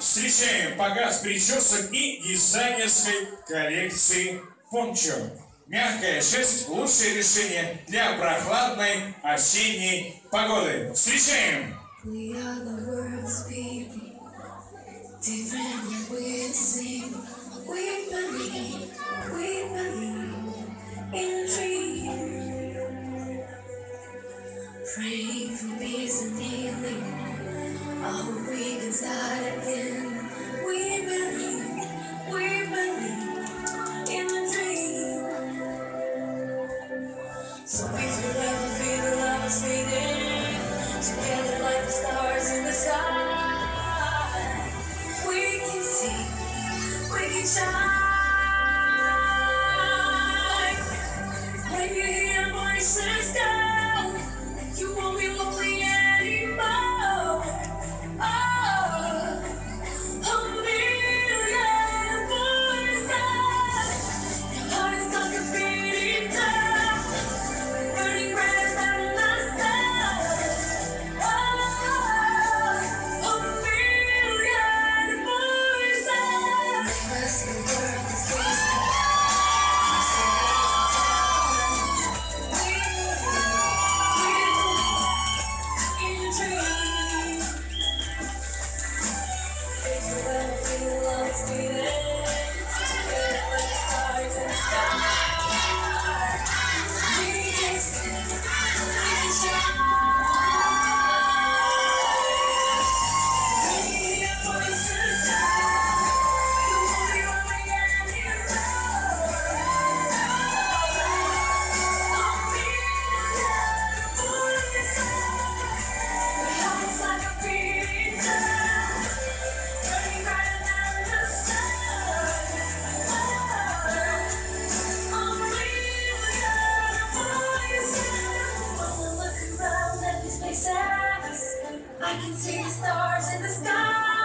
встречаем погас причесок и дизайнерской коллекции пончо. Мягкая шерсть – лучшее решение для прохладной осенней погоды. Встречаем! We believe, we believe. time. I can see the stars in the sky.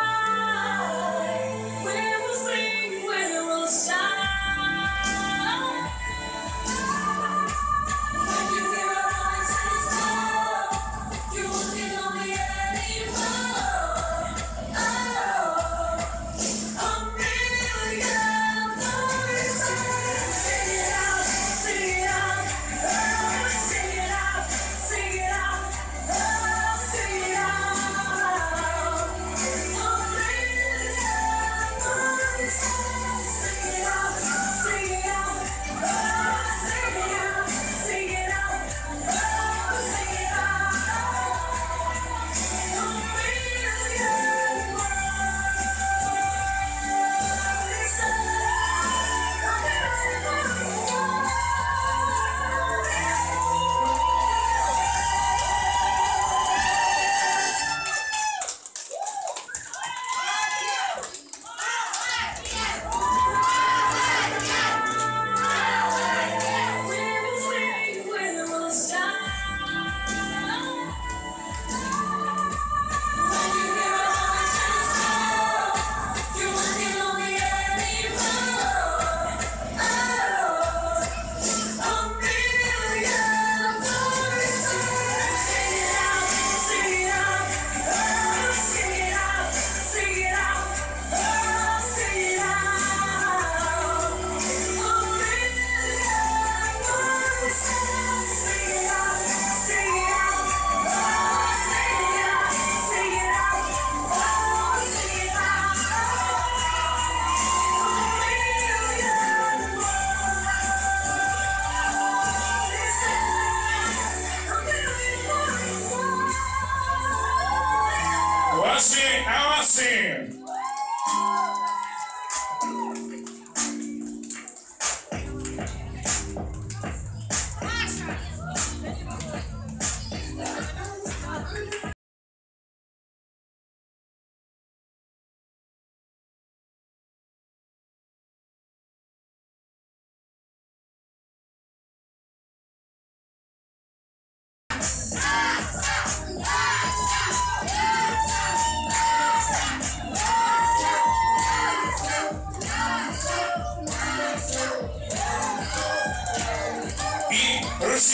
I sin, our see.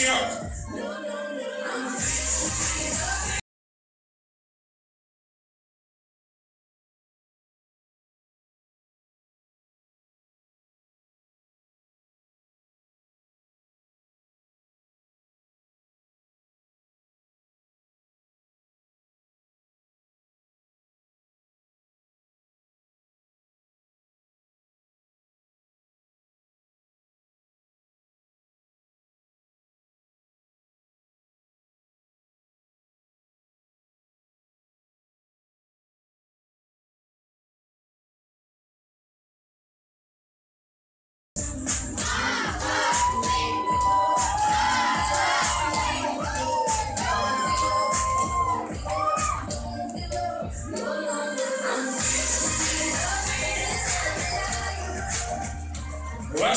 the earth.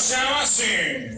chama é assim.